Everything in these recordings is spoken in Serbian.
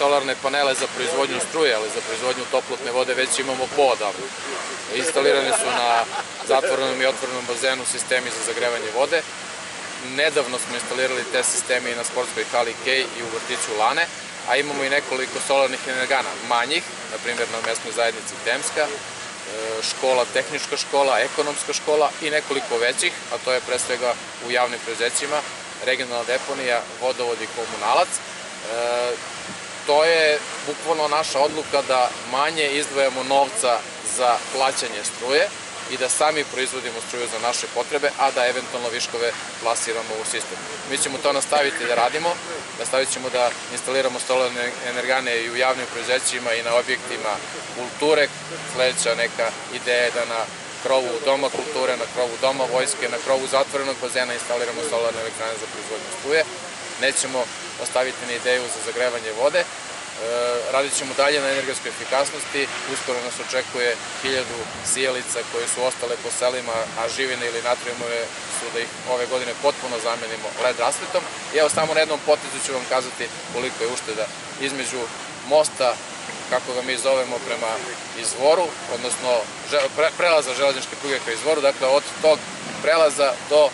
solarne panele za proizvodnju struje, ali za proizvodnju toplotne vode već imamo poodavno. Instalirane su na zatvorenom i otvorenom bazenu sistemi za zagrevanje vode. Nedavno smo instalirali te sisteme i na sportskoj hali Kej i u vrtiću Lane, a imamo i nekoliko solarnih energana, manjih, na primjer na mesnoj zajednici Temska, e, škola, tehnička škola, ekonomska škola i nekoliko većih, a to je pre svega u javnim prezećima, regionalna deponija, vodovod i komunalac. E, to je bukvalno naša odluka da manje izdvajamo novca za plaćanje struje, i da sami proizvodimo struju za naše potrebe, a da eventualno viškove plasiramo u sistem. Mi ćemo to nastaviti da radimo, nastavit ćemo da instaliramo solarne energane i u javnim proizvećima i na objektima kulture. Sledeća neka ideja je da na krovu Doma kulture, na krovu Doma vojske, na krovu zatvorenog bazena instaliramo solarne elektrane za proizvodnju struje. Nećemo ostaviti ni ideju za zagrevanje vode, E, radit ćemo dalje na energetskoj efikasnosti, uskoro nas očekuje hiljadu sijalica koje su ostale po selima, a živine ili natrijumove su da ih ove godine potpuno zamenimo led rasvetom. I evo samo na jednom potezu ću vam kazati koliko je ušteda između mosta kako ga mi zovemo prema izvoru, odnosno prelaza železničke pruge ka izvoru, dakle od tog prelaza do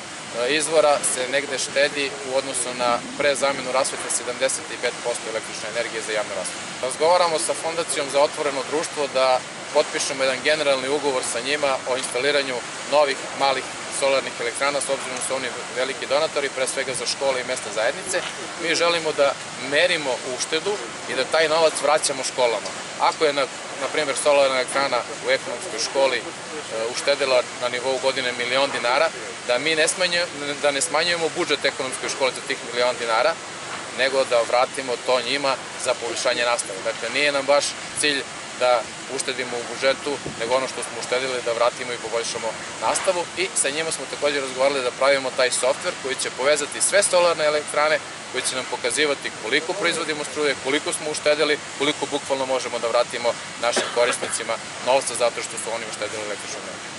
izvora se negde štedi u odnosu na prezamenu rasvete 75% električne energije za javne rasvete. Razgovaramo sa Fondacijom za otvoreno društvo da potpišemo jedan generalni ugovor sa njima o instaliranju novih malih solarnih elektrana, s obzirom da su oni veliki donatori, pre svega za škole i mesne zajednice. Mi želimo da merimo uštedu i da taj novac vraćamo školama. Ako je, na, na primjer, solarna elektrana u ekonomskoj školi e, uštedila na nivou godine milion dinara, da mi ne, smanjujemo, da ne smanjujemo budžet ekonomskoj školi za tih milion dinara, nego da vratimo to njima za povišanje nastave. Dakle, nije nam baš cilj da uštedimo u budžetu, nego ono što smo uštedili da vratimo i poboljšamo nastavu i sa njima smo takođe razgovarali da pravimo taj softver koji će povezati sve solarne elektrane, koji će nam pokazivati koliko proizvodimo struje, koliko smo uštedili, koliko bukvalno možemo da vratimo našim korisnicima novca zato što su oni uštedili električnu energiju.